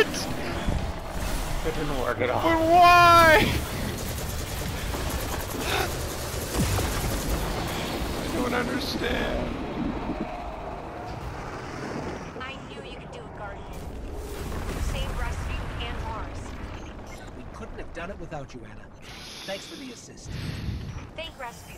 It didn't work at all. But why? I don't understand. I knew you could do it, Guardian. Save Rescue and Mars. We couldn't have done it without you, Ana. Thanks for the assist. Thank Rescue.